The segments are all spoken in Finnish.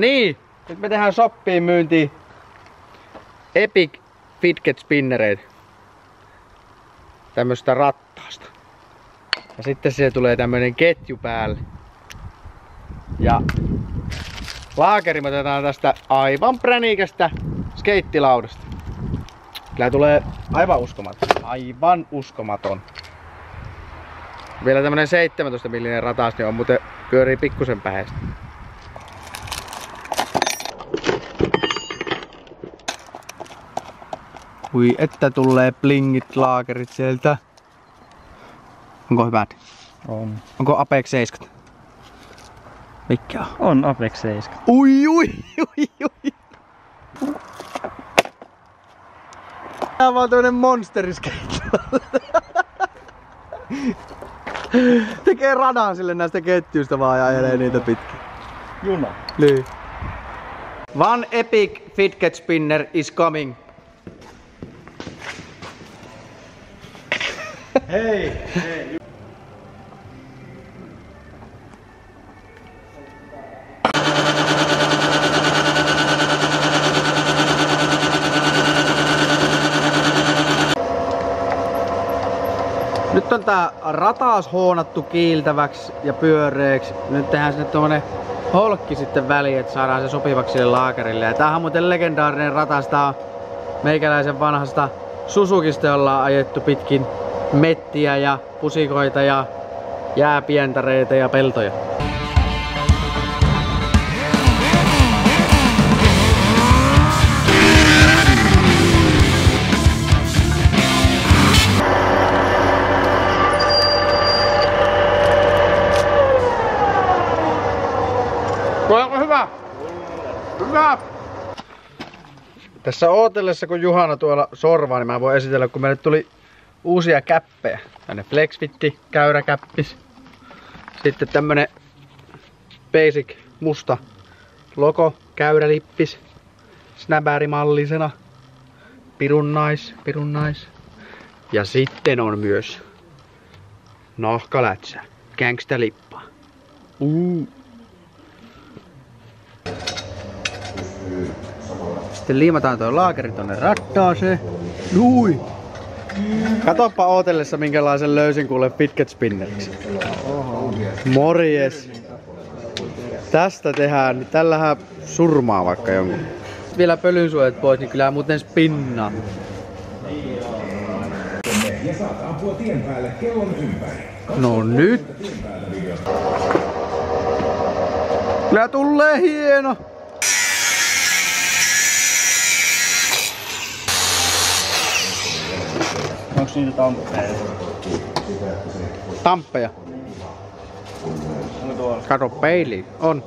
Niin, nyt me tehdään shoppiin myyntiin Epic Fidget Spinnereitä. Tämmöstä rattaasta. Ja sitten siihen tulee tämmönen ketju päälle. Ja laakeri me otetaan tästä aivan pränikästä skeittilaudasta. Kyllä tulee aivan uskomaton. Aivan uskomaton. Vielä tämmönen 17 millinen ratas, niin on muuten pyörii pikkusen pähestä. Ui, että tulee blingit laakerit sieltä. Onko hyvät? On. Onko Apex 70? Mikä on? On Apex 7. Ui, ui, ui, ui. Tää on vaan tämmönen monsteriskeitto. Tekee radan sille näistä ketjuista vaan ja ajelee niitä pitkin. Juna. Niin. One epic fidget spinner is coming. Nyt on tää ratas hoonattu kiiltäväksi ja pyöreäksi. Nyt tehdään sinne tommonen holkki sitten väliin, että saadaan se sopivaksi sille laakerille. Ja tämähän on muuten legendaarinen ratas. Tää on meikäläisen vanhasta Susukista, jolla on ajettu pitkin mettiä ja pusikoita ja jääpientareita ja peltoja. Onko hyvä? Hyvä! Tässä ootellessa kun Juhana tuolla sorvaa, niin mä voin esitellä, kun meille tuli uusia käppejä. Tänne Flexfitti, käyräkäppis. Sitten tämmönen basic musta logo, käyrälippis. Snabärimallisena. Pirun nais, pirun nais. Ja sitten on myös nahkalätsä, gangsta-lippa. Uh. Sitten liimataan tuo laakeri tonne rattaaseen. Nui! Katoppa ootellessa minkälaisen löysin kuule fidget spinneriksi. Morjes! Tästä tehdään, niin tällähän surmaa vaikka jonkun. Vielä pölynsuojat pois, niin kyllä muuten spinnaa. Ja saat ampua tien päälle kellon ympäri. No nyt! Kyllä tulee hieno! Onks niitä tamppeja? Tamppeja. Onko tuolla? Kato peiliin. On.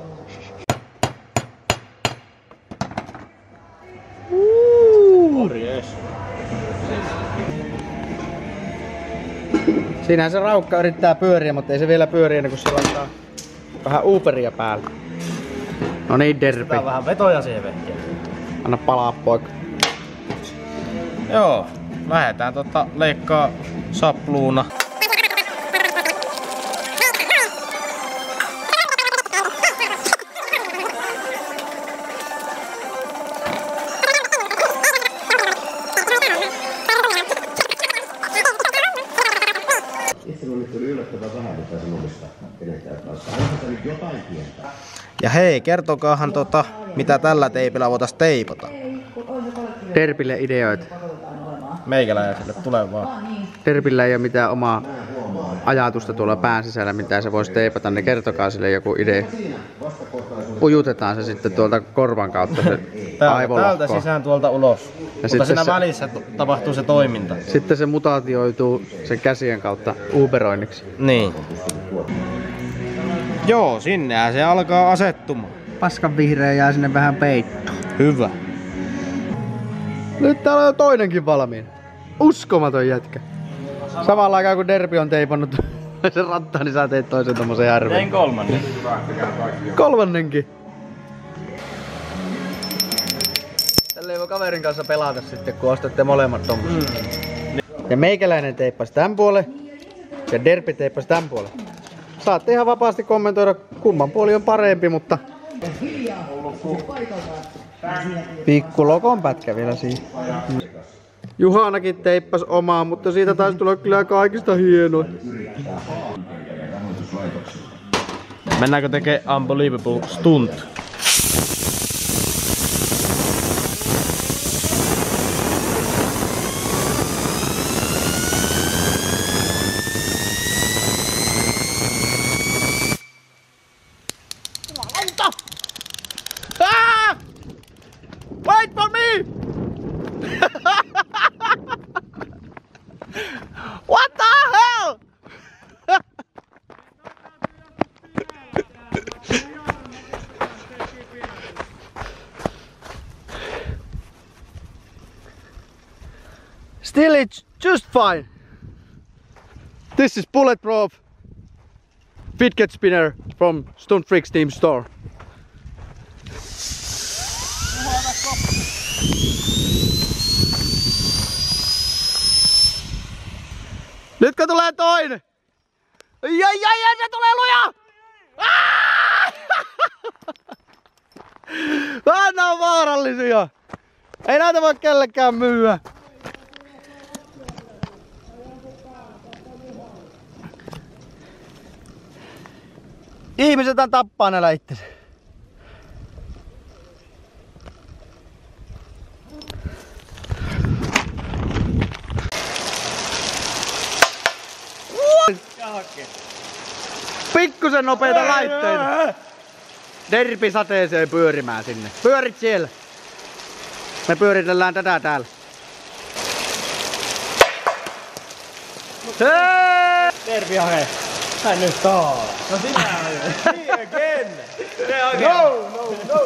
Morjes. Siinähän se raukka yrittää pyöriä, mutta ei se vielä pyöriä ennen kuin se laittaa vähän Uberia päälle. No niin, derpi. Tää vähän vetoja siihen vehkeen. Anna palaa poika. Joo. Lähetään tota leikkaa sapluuna. Ja hei, kertokaahan tota, mitä tällä teipillä voitais teipata. Derpille ideoita. Meikäläiselle tulee vaan. Derpillä ei ole mitään omaa ajatusta tuolla pään sisällä, mitä se voisi teipata, niin kertokaa sille joku idea. Ujutetaan se sitten tuolta korvan kautta se Täältä, sisään tuolta ulos. Mutta sitten siinä se- välissä tapahtuu se toiminta. Sitten se mutaatioituu sen käsien kautta Uberoinniksi. Niin. Joo, sinnehän se alkaa asettumaan. Paskan vihreä jää sinne vähän peittoon. Hyvä. Nyt täällä on jo toinenkin valmiina. Uskomaton jätkä. Samalla aikaa kun Derpi on teipannut sen rattaan, niin sä teit toisen tommosen järven. Tein kolmannen. Kolmannenkin. Tälleen voi kaverin kanssa pelata sitten, kun ostatte molemmat tommoset. Ja meikäläinen teippasi tän puolen ja Derpi teippasi tän puolen. Saatte ihan vapaasti kommentoida, kumman puoli on parempi, mutta Pikku lokon pätkä vielä siinä. Juhanakin teippas omaa, mutta siitä taisi tulla kyllä kaikista hienoin. Mennäänkö tekemään Unbelievable Stunt? Still it's just fine. This is bulletproof fidget spinner from Stunt Freaks Team store. Nytkö tulee toinen? Jai, jai, jai, se tulee luja! Vähän on vaarallisia. Ei näitä voi kellekään myyä. Ihmiset tappaa näillä itsensä. Pikkusen nopeita laitteita. Derpi sateeseen pyörimään sinne. Pyörit siellä. Me pyöritellään tätä täällä. Hei! Tervi hake. Hän nyt taas. No sinä again. Se oikein. No, no, no.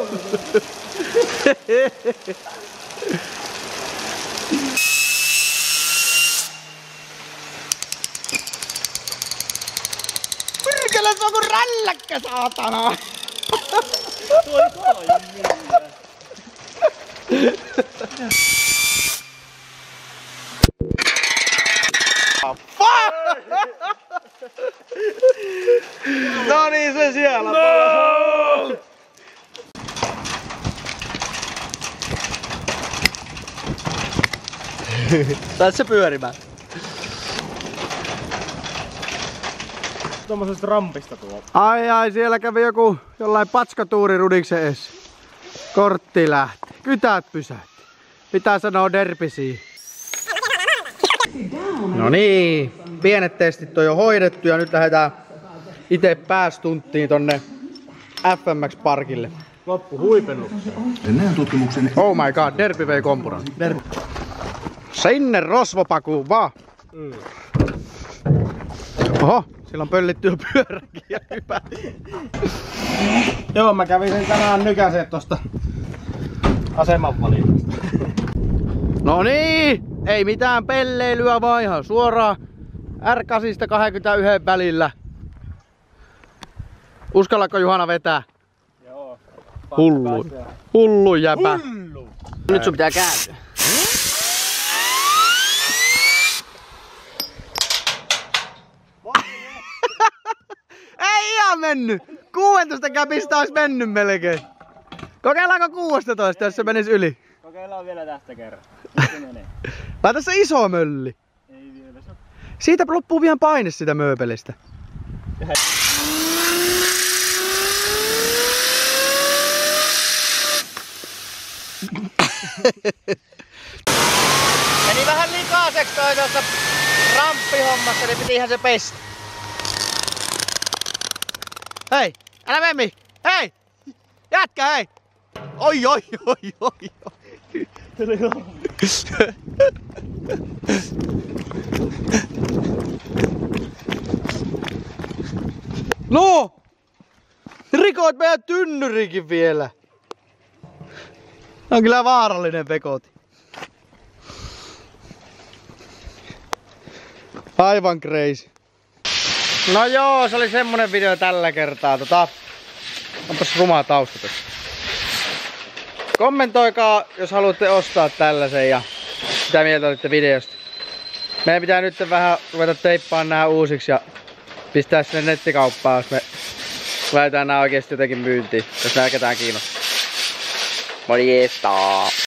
Pyrkele, se on kuin rälläkkä, saatana! No niin, se siellä. No! Saat se pyörimään. Tuommoisesta rampista tuo. Ai ai, siellä kävi joku jollain patskatuuri rudiksen ees. Kortti lähti. Kytät pysähti. Mitä sanoo Derpisi? No niin, pienet testit on jo hoidettu ja nyt lähdetään itse päästunttiin tonne FMX-parkille. Loppu huipennukseen. Näen tutkimuksen Oh my god, Derpi vei kompuran. Derpi. Sinne rosvopakuun vaan. Oho, sillä on pöllitty jo pyöräkin ja hyvä. Joo, mä kävin sen tänään nykäseen tosta aseman valinnasta. No niin, ei mitään pelleilyä vaan ihan suoraan R8 21 välillä. Uskallatko Juhana vetää? Joo. Hullu. Hullu jäpä. Hullu. Nyt sun pitää kääntyä. Ei ihan mennyt! 16 käpistä olisi mennyt melkein. Kokeillaanko 16, jos se menisi yli? Kokeillaan vielä tästä kerran. Laita se iso mölli. Ei vielä. Se Siitä loppuu vielä paine sitä mööpelistä. Meni vähän likaiseksi toi tuossa ramppihommassa, niin pitihän se pestä. Hei, älä mene mi. Hei! Jätkä, hei! Oi, oi, oi, oi, oi. No! Rikoit meidän tynnyrikin vielä. On kyllä vaarallinen vekoti. Aivan crazy. No joo, se oli semmonen video tällä kertaa. Tota, onpas ruma tausta tässä. Kommentoikaa, jos haluatte ostaa tällaisen ja mitä mieltä olette videosta. Meidän pitää nyt vähän ruveta teippaan nämä uusiksi ja pistää sinne nettikauppaan, jos me Laitetaan nää oikeesti jotenkin myyntiin, jos nää ketään kiinnostaa. 森でした。